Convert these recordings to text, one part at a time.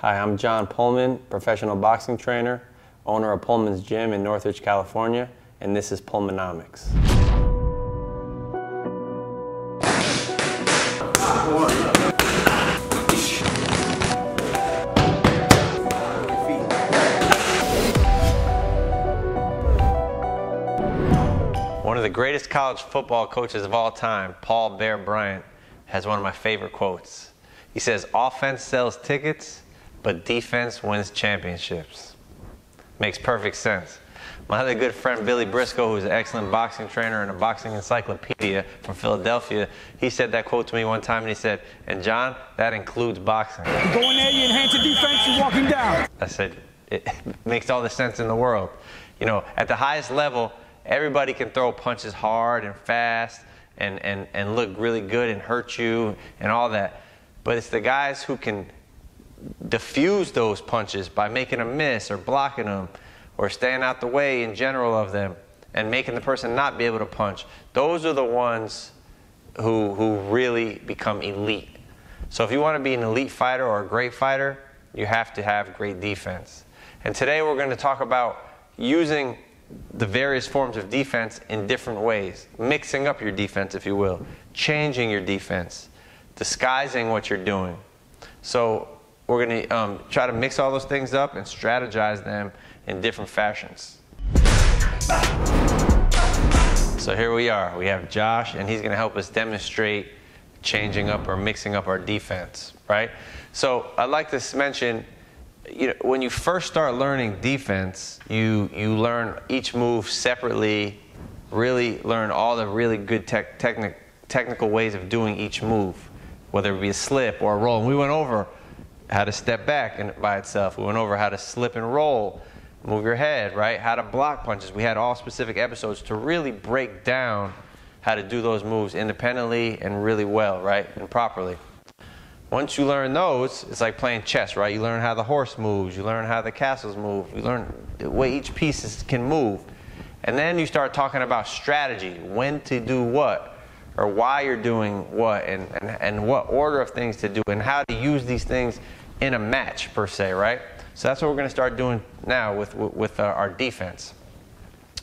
Hi, I'm John Pullman, professional boxing trainer, owner of Pullman's Gym in Northridge, California, and this is Pullmanomics. One of the greatest college football coaches of all time, Paul Bear Bryant, has one of my favorite quotes. He says, Offense sells tickets, but defense wins championships. Makes perfect sense. My other good friend Billy Briscoe, who's an excellent boxing trainer and a boxing encyclopedia from Philadelphia, he said that quote to me one time and he said, And John, that includes boxing. You go in there, you enhance your defense, you walk him down. I said, it makes all the sense in the world. You know, at the highest level, everybody can throw punches hard and fast and, and, and look really good and hurt you and all that. But it's the guys who can diffuse those punches by making them miss or blocking them or staying out the way in general of them and making the person not be able to punch. Those are the ones who, who really become elite. So if you want to be an elite fighter or a great fighter, you have to have great defense. And today we're going to talk about using the various forms of defense in different ways, mixing up your defense, if you will, changing your defense, disguising what you're doing. So we're going to um, try to mix all those things up and strategize them in different fashions. So here we are. We have Josh, and he's going to help us demonstrate changing up or mixing up our defense, right? So I'd like to mention you know, when you first start learning defense, you you learn each move separately. Really learn all the really good tech, techni- technical ways of doing each move, whether it be a slip or a roll. And we went over how to step back and by itself. We went over how to slip and roll, move your head, right? How to block punches. We had all specific episodes to really break down how to do those moves independently and really well, right, and properly. Once you learn those, it's like playing chess, right? You learn how the horse moves, you learn how the castles move, you learn the way each piece can move. And then you start talking about strategy, when to do what, or why you're doing what, and, and, and what order of things to do, and how to use these things in a match, per se, right? So that's what we're going to start doing now with, with uh, our defense.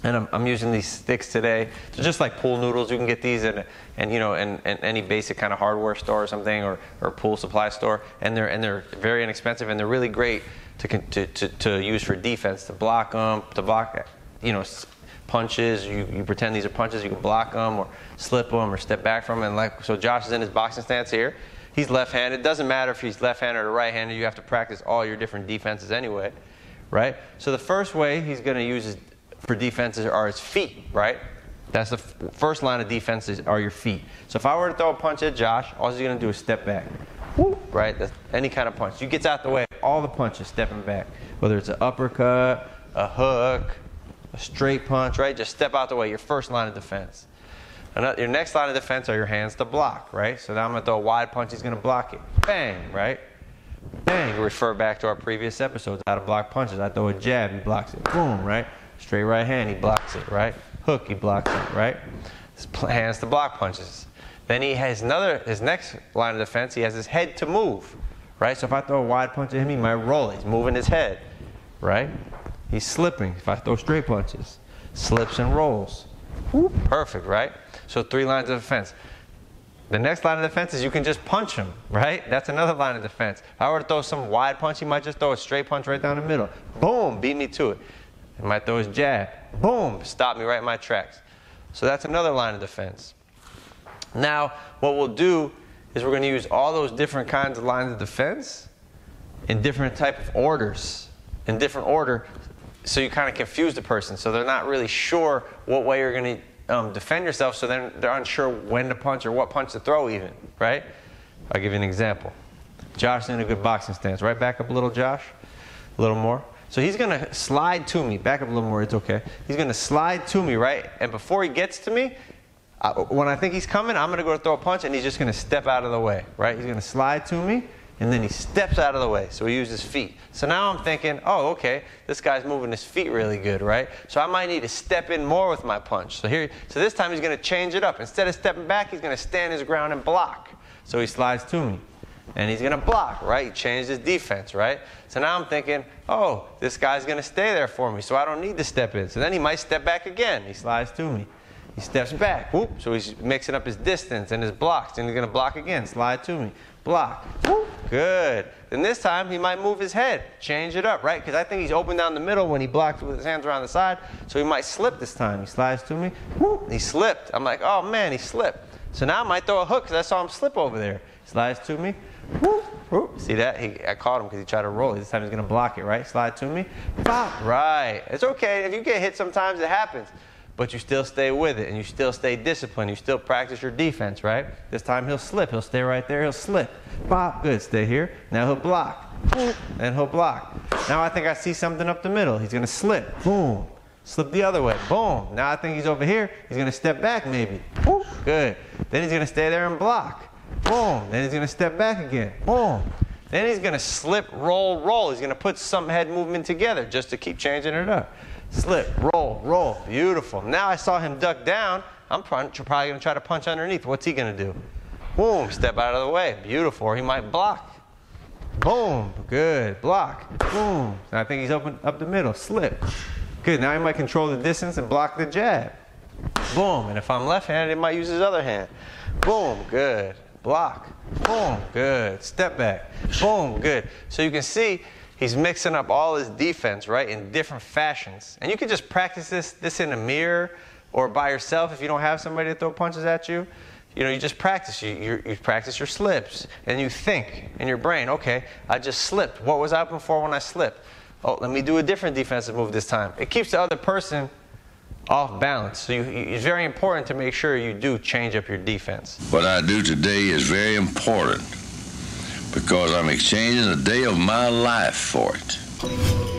And I'm, I'm, using these sticks today. Just like pool noodles. You can get these in, and you know, in, in, any basic kind of hardware store or something, or, or pool supply store. And they're and they're very inexpensive, and they're really great to, to, to, to use for defense, to block them, to block, you know, punches. You, you pretend these are punches. You can block them or slip them or step back from them. And like so, Josh is in his boxing stance here. He's left-handed. It doesn't matter if he's left-handed or right-handed. You have to practice all your different defenses anyway, right? So the first way he's going to use his, for defenses are his feet, right? That's the first line of defenses are your feet. So if I were to throw a punch at Josh, all he's going to do is step back, Woo, right? That's any kind of punch. You gets out the way. All the punches stepping back, whether it's an uppercut, a hook, a straight punch, right? Just step out the way. Your first line of defense. Another, your next line of defense are your hands to block, right? So now I'm going to throw a wide punch. He's going to block it. Bang, right? Bang. Refer back to our previous episodes how to block punches. I throw a jab, he blocks it. Boom, right? Straight right hand, he blocks it, right? Hook, he blocks it, right? His hands to block punches. Then he has another, his next line of defense, he has his head to move, right? So if I throw a wide punch at him, he might roll. He's moving his head, right? He's slipping. If I throw straight punches, slips and rolls. Perfect, right? So three lines of defense. The next line of defense is you can just punch him, right? That's another line of defense. If I were to throw some wide punch, he might just throw a straight punch right down the middle. Boom, beat me to it. He might throw his jab. Boom, stop me right in my tracks. So that's another line of defense. Now, what we'll do is we're going to use all those different kinds of lines of defense in different type of orders, in different order, so you kind of confuse the person. So they're not really sure what way you're going to um, defend yourself, so then they're unsure when to punch or what punch to throw, even, right? I'll give you an example. Josh in a good boxing stance. Right back up a little, Josh. A little more. So he's going to slide to me. Back up a little more, it's okay. He's going to slide to me, right? And before he gets to me, I, when I think he's coming, I'm going to go throw a punch, and he's just going to step out of the way, right? He's going to slide to me, and then he steps out of the way. So he uses his feet. So now I'm thinking, oh, okay, this guy's moving his feet really good, right? So I might need to step in more with my punch. So here, so this time he's going to change it up. Instead of stepping back, he's going to stand his ground and block. So he slides to me. and he's gonna block, right? He changed his defense, right? So now I'm thinking, oh, this guy's gonna stay there for me, so I don't need to step in. So then he might step back again. He slides to me. He steps back. Whoop. So he's mixing up his distance and his blocks. And he's going to block again. Slide to me. Block. Whoop. Good. Then this time he might move his head. Change it up, right? Because I think he's open down the middle when he blocked with his hands around the side. So he might slip this time. He slides to me. Whoop. He slipped. I'm like, oh man, he slipped. So now I might throw a hook because I saw him slip over there. Slides to me. Whoop. Whoop. See that? He, I caught him because he tried to roll. This time he's going to block it, right? Slide to me. Pop. Right. It's okay. If you get hit sometimes, it happens but you still stay with it and you still stay disciplined. You still practice your defense, right? This time he'll slip. He'll stay right there. He'll slip. Bop. Good. Stay here. Now he'll block. And he'll block. Now I think I see something up the middle. He's going to slip. Boom. Slip the other way. Boom. Now I think he's over here. He's going to step back maybe. Good. Then he's going to stay there and block. Boom. Then he's going to step back again. Boom. Then he's going to slip, roll, roll. He's going to put some head movement together just to keep changing it up slip, roll, roll. Beautiful. Now I saw him duck down. I'm probably going to try to punch underneath. What's he going to do? Boom, step out of the way. Beautiful. He might block. Boom, good. Block. Boom. And I think he's open up the middle. Slip. Good. Now he might control the distance and block the jab. Boom. And if I'm left handed, he might use his other hand. Boom, good. Block. Boom, good. Step back. Boom, good. So you can see he's mixing up all his defense, right, in different fashions. And you can just practice this, this in a mirror or by yourself if you don't have somebody to throw punches at you. You know, you just practice. You, you, you practice your slips. And you think in your brain, okay, I just slipped. What was I for when I slipped? Oh, let me do a different defensive move this time. It keeps the other person off balance. So you, it's very important to make sure you do change up your defense. What I do today is very important because I'm exchanging a day of my life for it.